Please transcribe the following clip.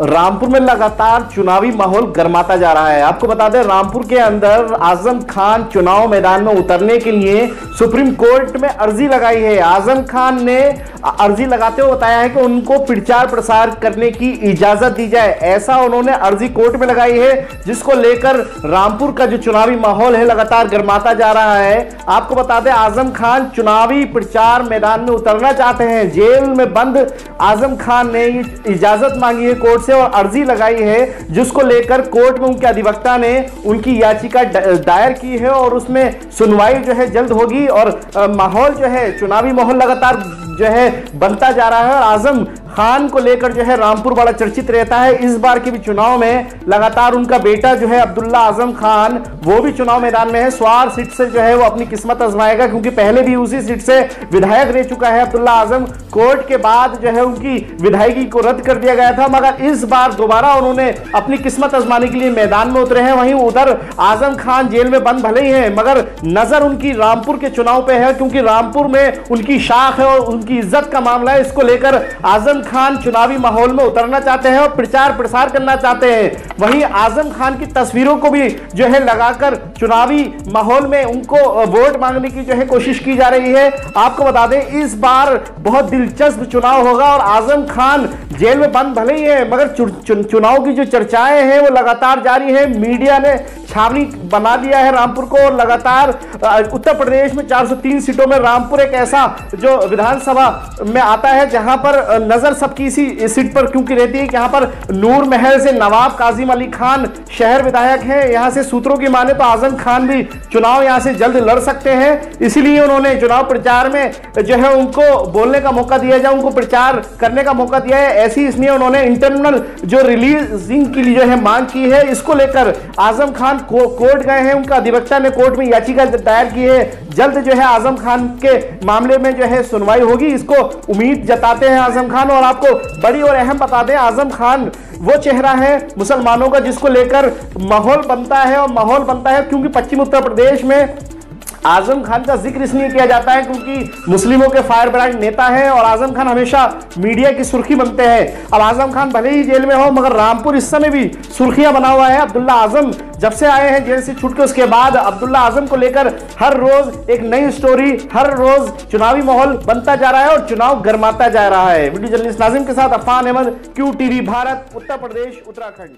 रामपुर में लगातार चुनावी माहौल गर्माता जा रहा है। आपको बता दें, रामपुर के अंदर आज़म खान चुनाव मैदान में उतरने के लिए सुप्रीम कोर्ट में अर्जी लगाई है। आज़म खान ने अर्जी लगाते हुए बताया है कि उनको प्रचार प्रसार करने की इजाज़त दी जाए। ऐसा उन्होंने अर्जी कोर्ट में लगाई है, जिसको लेकर रामपुर का जो चुनावी माहौल है लगातार गर्माता जा रहा है। आपको बता दें, आज़म खान चुनावी प्रचार मैदान में उतरना चाहते हैं। जेल में बंद, आज़म खान ने इजाज़त मांगी है कोर्ट से और अर्जी लगाई है, जिसको लेकर कोर्ट में उनके अधिवक्ता ने उनकी याचिका दायर की है और उसमें सुनवाई जो है जल्द होगी और माहौल जो है, चुनावी माहौल लगातार जो है बनता जा रहा है और आज़म खान को लेकर जो है रामपुर बड़ा चर्चित रहता है। इस बार के भी चुनाव में लगातार उनका बेटा जो है अब्दुल्ला आज़म खान, वो भी चुनाव मैदान में है। स्वार सीट से जो है वो अपनी किस्मत आजमाएगा, क्योंकि पहले भी उसी सीट से विधायक रह चुका है अब्दुल्ला आज़म। कोर्ट के बाद जो है उनकी विधायकी को रद्द कर दिया गया था, मगर इस बार दोबारा उन्होंने अपनी किस्मत आजमाने के लिए मैदान में उतरे हैं। वहीं उधर आज़म खान जेल में बंद भले ही है, मगर नज़र उनकी रामपुर के चुनाव पे है, क्योंकि रामपुर में उनकी शाख है और उनकी इज़्ज़त का मामला है। इसको लेकर आज़म खान चुनावी माहौल में उतरना चाहते हैं और प्रचार प्रसार करना चाहते हैं। वहीं आज़म खान की तस्वीरों को भी जो है लगाकर चुनावी माहौल में उनको वोट मांगने की जो है कोशिश की जा रही है। आपको बता दें, इस बार बहुत दिलचस्प चुनाव होगा और आज़म खान जेल में बंद भले ही है, मगर चुनाव की जो चर्चाएँ हैं वो लगातार जारी है। मीडिया ने छावनी बना दिया है रामपुर को और लगातार उत्तर प्रदेश में 403 सीटों में रामपुर एक ऐसा जो विधानसभा में आता है जहाँ पर नज़र सबकी इसी सीट पर क्योंकि रहती है? यहाँ पर नूर महल से नवाब काजिम अली खान शहर विधायक हैं। यहाँ से सूत्रों की माने तो आज़म खान भी चुनाव यहाँ से जल्द लड़ सकते हैं। इसीलिए उन्होंने चुनाव प्रचार में जो है उनको बोलने का मौका दिया जाए उनको प्रचार करने का मौका दिया है ऐसी इसलिए उन्होंने इंटरनल जो रिलीजिंग के जो है मांग की है इसको लेकर आज़म खान को, कोर्ट गए हैं। उनका अधिवक्ता ने कोर्ट में याचिका दायर की है। जल्द जो है आज़म खान के मामले में जो है सुनवाई होगी। इसको उम्मीद जताते हैं आज़म खान और आपको बड़ी और अहम बता दें, आज़म खान, वो चेहरा है मुसलमानों का जिसको लेकर माहौल बनता है और माहौल बनता है क्योंकि पश्चिम उत्तर प्रदेश में आज़म खान का ज़िक्र इसलिए किया जाता है क्योंकि मुस्लिमों के फायर ब्रांड नेता हैं और आज़म खान हमेशा मीडिया की सुर्खी बनते हैं। अब आज़म खान भले ही जेल में हो, मगर रामपुर इस समय भी सुर्खियाँ बना हुआ है। अब्दुल्ला आज़म जब से आए हैं जेल से छूट के, उसके बाद अब्दुल्ला आज़म को लेकर हर रोज एक नई स्टोरी हर रोज चुनावी माहौल बनता जा रहा है और चुनाव गर्माता जा रहा है। वीडियो जर्नलिस्ट नाजिम के साथ अफान अहमद क्यू टीवी भारत, उत्तर प्रदेश, उत्तराखंड।